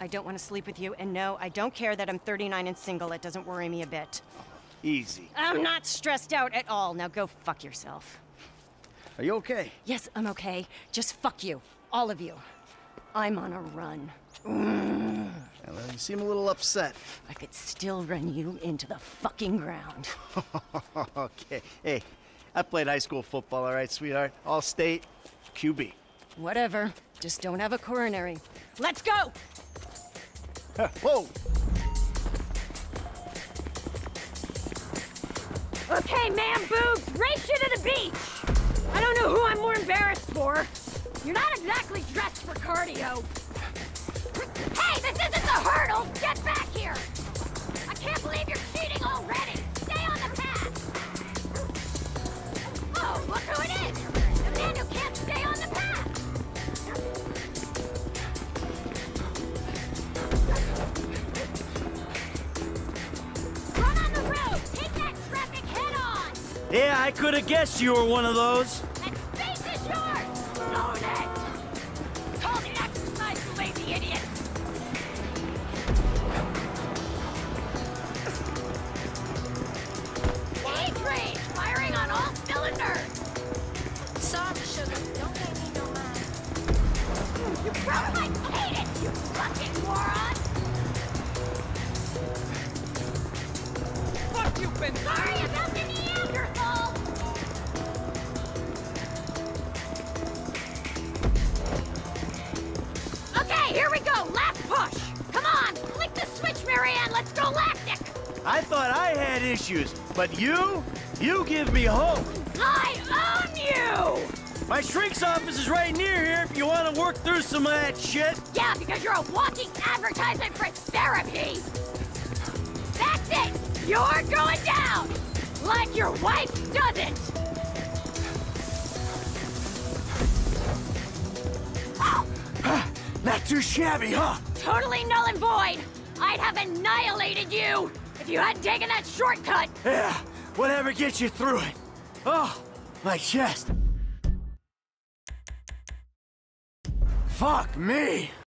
I don't want to sleep with you, and no, I don't care that I'm 39 and single. It doesn't worry me a bit. Easy. I'm not stressed out at all. Now go fuck yourself. Are you okay? Yes, I'm okay. Just fuck you. All of you. I'm on a run. Well, you seem a little upset. I could still run you into the fucking ground. okay. Hey, I played high school football, all right, sweetheart? All state, QB. Whatever. Just don't have a coronary. Let's go! Whoa! Okay, man boobs, race you to the beach! I don't know who I'm more embarrassed for. You're not exactly dressed for cardio. Hey, this isn't the hurdle! Get Yeah, I could have guessed you were one of those. That space is yours! Own it! Call the exercise, you lazy idiot! E-Train! Firing on all cylinders! Sorry, sugar. Don't pay me no mind. You broke my cadence, you fucking moron! Fuck you, Ben! Sorry about the Neanderthal! I thought I had issues, but you? You give me hope. I own you! My shrink's office is right near here if you want to work through some of that shit. Yeah, because you're a walking advertisement for therapy! That's it! You're going down! Like your wife doesn't! Oh, Not too shabby, huh? totally null and void! I'd have annihilated you you hadn't taken that shortcut! Yeah, whatever gets you through it. Oh, my chest. Fuck me.